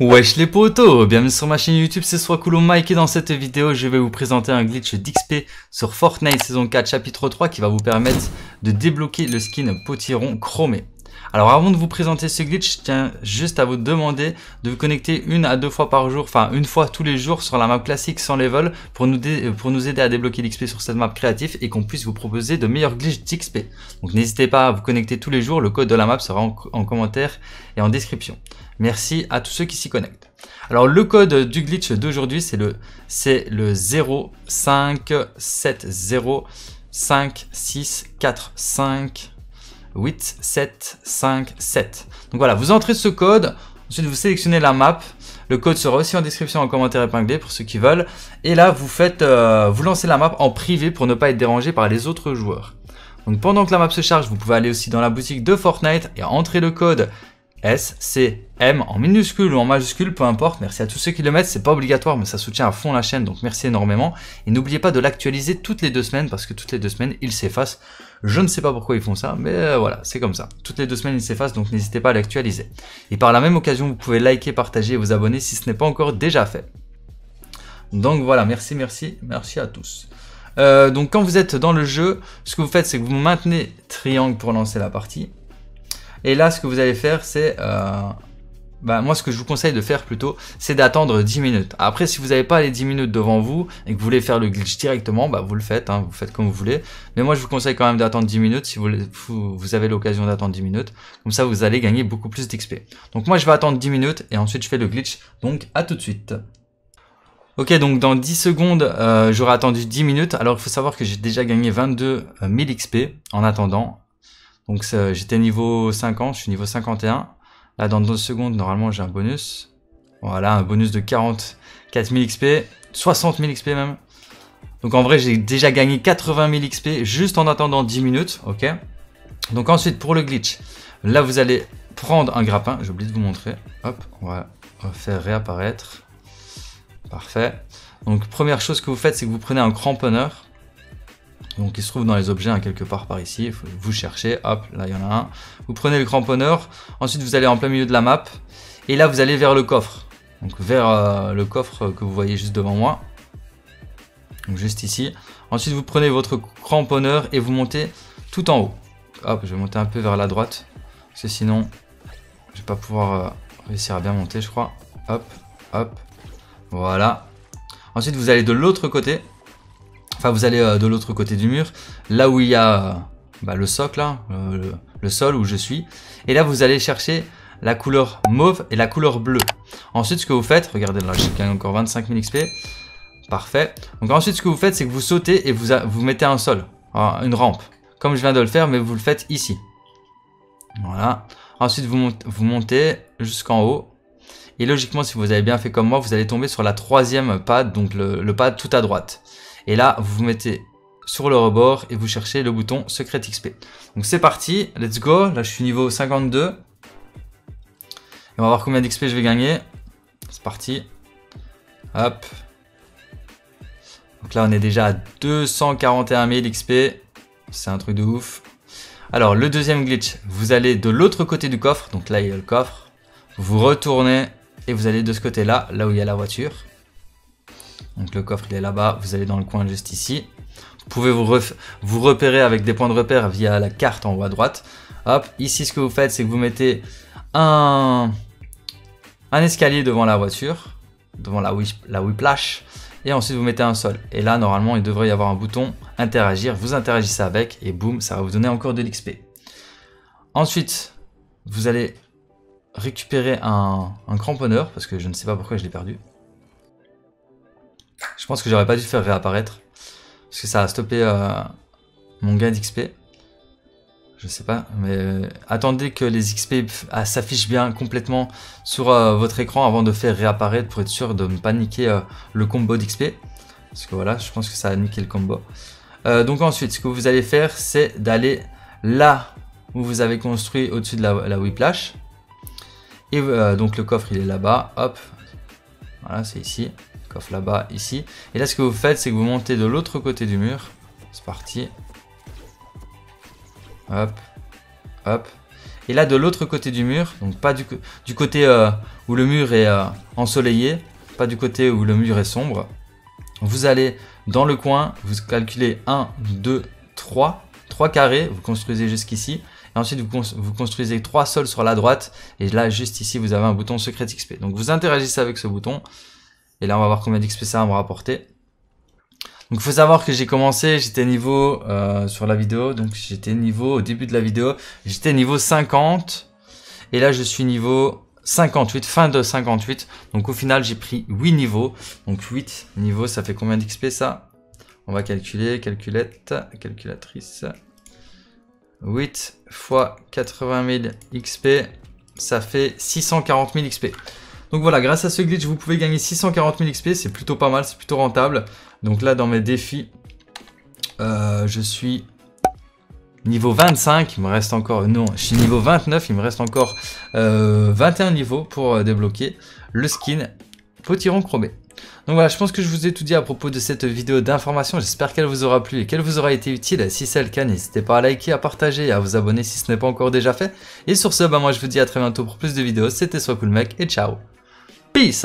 Wesh les potos, bienvenue sur ma chaîne YouTube, c'est Swakulo Mike et dans cette vidéo je vais vous présenter un glitch d'XP sur Fortnite saison 4 chapitre 3 qui va vous permettre de débloquer le skin potiron chromé. Alors avant de vous présenter ce glitch, je tiens juste à vous demander de vous connecter une à deux fois par jour, enfin une fois tous les jours sur la map classique sans level pour nous, pour nous aider à débloquer l'XP sur cette map créative et qu'on puisse vous proposer de meilleurs glitches d'XP. Donc n'hésitez pas à vous connecter tous les jours, le code de la map sera en, commentaire et en description. Merci à tous ceux qui s'y connectent. Alors le code du glitch d'aujourd'hui c'est le c'est le 05705645 8, 7, 5, 7. Donc voilà, vous entrez ce code, ensuite vous sélectionnez la map. Le code sera aussi en description en commentaire épinglé pour ceux qui veulent. Et là, vous faites, euh, vous lancez la map en privé pour ne pas être dérangé par les autres joueurs. Donc pendant que la map se charge, vous pouvez aller aussi dans la boutique de Fortnite et entrer le code S, C, M en minuscule ou en majuscule, peu importe. Merci à tous ceux qui le mettent, c'est pas obligatoire, mais ça soutient à fond la chaîne, donc merci énormément. Et n'oubliez pas de l'actualiser toutes les deux semaines, parce que toutes les deux semaines, il s'efface. Je ne sais pas pourquoi ils font ça, mais euh, voilà, c'est comme ça. Toutes les deux semaines, il s'efface, donc n'hésitez pas à l'actualiser. Et par la même occasion, vous pouvez liker, partager et vous abonner si ce n'est pas encore déjà fait. Donc voilà, merci, merci, merci à tous. Euh, donc quand vous êtes dans le jeu, ce que vous faites, c'est que vous maintenez triangle pour lancer la partie. Et là, ce que vous allez faire, c'est... Euh, bah, moi, ce que je vous conseille de faire plutôt, c'est d'attendre 10 minutes. Après, si vous n'avez pas les 10 minutes devant vous et que vous voulez faire le glitch directement, bah, vous le faites, hein, vous faites comme vous voulez. Mais moi, je vous conseille quand même d'attendre 10 minutes si vous, vous avez l'occasion d'attendre 10 minutes. Comme ça, vous allez gagner beaucoup plus d'XP. Donc moi, je vais attendre 10 minutes et ensuite, je fais le glitch. Donc, à tout de suite. Ok, donc dans 10 secondes, euh, j'aurai attendu 10 minutes. Alors, il faut savoir que j'ai déjà gagné 22 000 XP en attendant. Donc j'étais niveau 50, je suis niveau 51. Là dans 2 secondes, normalement j'ai un bonus. Voilà, un bonus de 44 000 XP, 60 000 XP même. Donc en vrai j'ai déjà gagné 80 000 XP juste en attendant 10 minutes, ok Donc ensuite pour le glitch, là vous allez prendre un grappin, j'ai oublié de vous montrer. Hop, on va faire réapparaître. Parfait. Donc première chose que vous faites, c'est que vous prenez un cramponneur. Donc il se trouve dans les objets hein, quelque part par ici. Vous cherchez, hop, là il y en a un. Vous prenez le cramponneur. Ensuite vous allez en plein milieu de la map. Et là vous allez vers le coffre. Donc vers euh, le coffre que vous voyez juste devant moi. Donc juste ici. Ensuite vous prenez votre cramponneur et vous montez tout en haut. Hop, je vais monter un peu vers la droite. Parce que sinon, je vais pas pouvoir euh, réussir à bien monter je crois. Hop, hop. Voilà. Ensuite vous allez de l'autre côté. Enfin, vous allez euh, de l'autre côté du mur, là où il y a bah, le socle, là, euh, le, sol où je suis. Et là, vous allez chercher la couleur mauve et la couleur bleue. Ensuite, ce que vous faites, regardez là, j'ai encore 25 000 XP. Parfait. Donc ensuite, ce que vous faites, c'est que vous sautez et vous, mettez un sol, une rampe. Comme je viens de le faire, mais vous le faites ici. Voilà. Ensuite, vous, vous montez jusqu'en haut. Et logiquement, si vous avez bien fait comme moi, vous allez tomber sur la troisième pad, donc le, le pad tout à droite. Et là, vous vous mettez sur le rebord et vous cherchez le bouton Secret XP. Donc c'est parti, let's go. Là, je suis niveau 52. Et on va voir combien d'XP je vais gagner. C'est parti. Hop. Donc là, on est déjà à 241 000 XP. C'est un truc de ouf. Alors, le deuxième glitch, vous allez de l'autre côté du coffre. Donc là, il y a le coffre. Vous retournez et vous allez de ce côté-là, là où il y a la voiture. Donc le coffre il est là-bas, vous allez dans le coin juste ici. Vous pouvez vous, repérer avec des points de repère via la carte en haut à droite. Hop, ici ce que vous faites c'est que vous mettez un, escalier devant la voiture, devant la, la whiplash, et ensuite vous mettez un sol. Et là normalement il devrait y avoir un bouton interagir, vous interagissez avec et boum, ça va vous donner encore de l'XP. Ensuite, vous allez récupérer un cramponneur, parce que je ne sais pas pourquoi je l'ai perdu. Je pense que j'aurais pas dû faire réapparaître. Parce que ça a stoppé euh, mon gain d'XP. Je sais pas, mais euh, attendez que les XP ah, s'affichent bien complètement sur euh, votre écran avant de faire réapparaître pour être sûr de ne pas niquer le combo d'XP. Parce que voilà, je pense que ça a niqué le combo. donc ensuite, ce que vous allez faire, c'est d'aller là où vous avez construit au-dessus de la, la whiplash. Et donc le coffre, il est là-bas. Hop, voilà, c'est ici coffre là-bas, ici. Et là, ce que vous faites, c'est que vous montez de l'autre côté du mur. C'est parti. Hop, hop. Et là, de l'autre côté du mur, donc pas du, côté euh, où le mur est euh, ensoleillé, pas du côté où le mur est sombre, vous allez dans le coin, vous calculez 1, 2, 3, 3 carrés, vous construisez jusqu'ici. Et ensuite, vous, vous, construisez 3 sols sur la droite. Et là, juste ici, vous avez un bouton secret XP. Donc, vous interagissez avec ce bouton. Et là, on va voir combien d'XP ça va me rapporter. Donc, il faut savoir que j'ai commencé, j'étais niveau euh, sur la vidéo. Donc, j'étais niveau au début de la vidéo. J'étais niveau 50. Et là, je suis niveau 58, fin de 58. Donc au final, j'ai pris 8 niveaux. Donc 8 niveaux, ça fait combien d'XP ça? On va calculer, calculette, calculatrice. 8 fois 80 000 XP, ça fait 640 000 XP. Donc voilà, grâce à ce glitch, vous pouvez gagner 640 000 XP, c'est plutôt pas mal, c'est plutôt rentable. Donc là, dans mes défis, euh, je suis Niveau 25, il me reste encore... Non, je suis niveau 29, il me reste encore 21 euh, niveaux pour euh, débloquer le skin Potiron Chromé. Donc voilà, je pense que je vous ai tout dit à propos de cette vidéo d'information. J'espère qu'elle vous aura plu et qu'elle vous aura été utile. Si c'est le cas, n'hésitez pas à liker, à partager et à vous abonner si ce n'est pas encore déjà fait. Et sur ce, bah moi je vous dis à très bientôt pour plus de vidéos. C'était Soit Cool et ciao. Peace